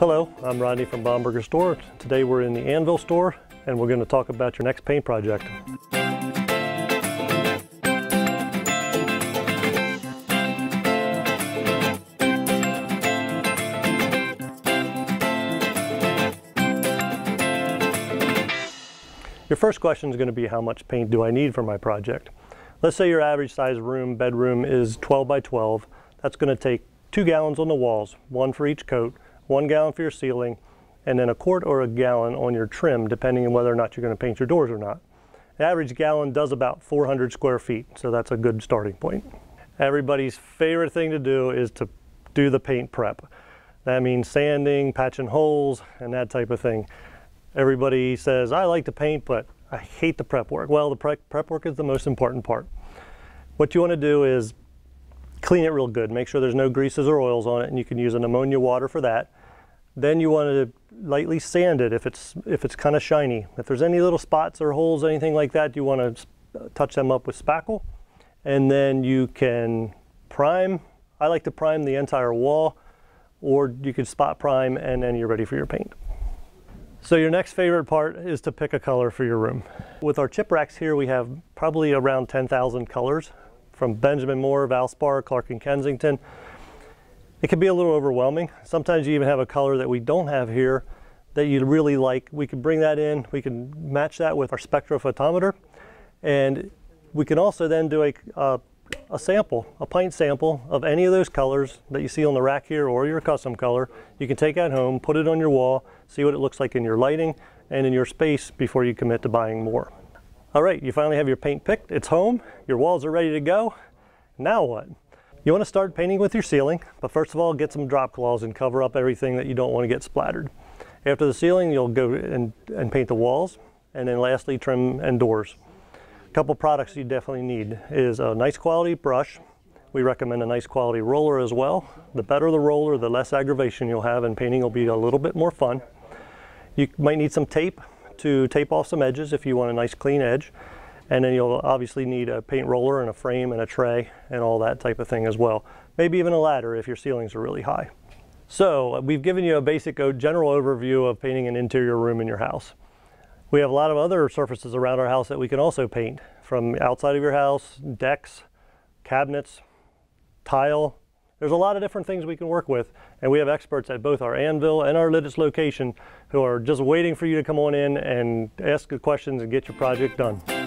Hello, I'm Rodney from Bomberger Store. Today we're in the Annville store and we're going to talk about your next paint project. Your first question is going to be how much paint do I need for my project? Let's say your average size room, bedroom is 12 by 12. That's going to take two gallons on the walls, one for each coat, one gallon for your ceiling, and then a quart or a gallon on your trim, depending on whether or not you're going to paint your doors or not. The average gallon does about 400 square feet, so that's a good starting point. Everybody's favorite thing to do is to do the paint prep. That means sanding, patching holes, and that type of thing. Everybody says, I like to paint, but I hate the prep work. Well, the prep, prep work is the most important part. What you want to do is clean it real good. Make sure there's no greases or oils on it, and you can use an ammonia water for that. Then you want to lightly sand it if it's if it's kind of shiny. If there's any little spots or holes, anything like that, you want to touch them up with spackle. And then you can prime. I like to prime the entire wall, or you could spot prime, and then you're ready for your paint. So your next favorite part is to pick a color for your room. With our chip racks here, we have probably around 10,000 colors from Benjamin Moore, Valspar, Clark and Kensington. It can be a little overwhelming. Sometimes you even have a color that we don't have here that you really like. We can bring that in, we can match that with our spectrophotometer, and we can also then do a, a sample, a pint sample of any of those colors that you see on the rack here or your custom color. You can take that home, put it on your wall, see what it looks like in your lighting and in your space before you commit to buying more. All right, you finally have your paint picked, it's home, your walls are ready to go. Now what? You want to start painting with your ceiling, but first of all, get some drop cloths and cover up everything that you don't want to get splattered. After the ceiling, you'll go and, and paint the walls, and then lastly, trim and doors. A couple products you definitely need is a nice quality brush. We recommend a nice quality roller as well. The better the roller, the less aggravation you'll have and painting will be a little bit more fun. You might need some tape to tape off some edges if you want a nice clean edge. And then you'll obviously need a paint roller and a frame and a tray and all that type of thing as well. Maybe even a ladder if your ceilings are really high. So we've given you a basic general overview of painting an interior room in your house. We have a lot of other surfaces around our house that we can also paint from outside of your house, decks, cabinets, tile. There's a lot of different things we can work with and we have experts at both our Annville and our Lititz location who are just waiting for you to come on in and ask questions and get your project done.